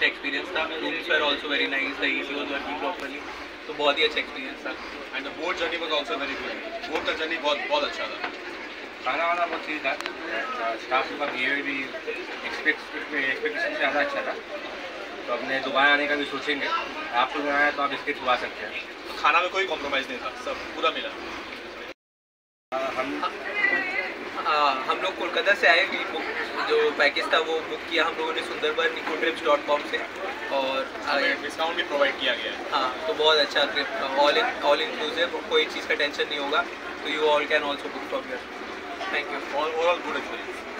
अच्छा एक्सपीरियंस था। Rooms were also very nice the AC was working properly तो बहुत ही अच्छा एक्सपीरियंस था। And the boat journey was also very good boat का जर्नी बहुत बहुत अच्छा था। खाना वाना बहुत सही था। स्टाफ का बिहेवियर भी एक्सपेक्ट एक्सपेक्टेशन से ज़्यादा अच्छा था। तो अपने दोबारा आने का भी सोचेंगे। आप लोग आए तो आप इसके छुआ सकते हैं। तो खाना में कोई कॉम्प्रोमाइज़ नहीं था। सब पूरा मिला। हम हाँ हम लोग कोलकाता से आए जो पैकेज था वो बुक किया हम लोगों ने सुंदरबन निको ट्रिप्स डॉट कॉम से और डिस्काउंट भी प्रोवाइड किया गया है। हाँ तो बहुत अच्छा ट्रिप था। ऑल इन ऑल इंक्लूसिव कोई चीज़ का टेंशन नहीं होगा। तो you all can also book from your thank you overall good experience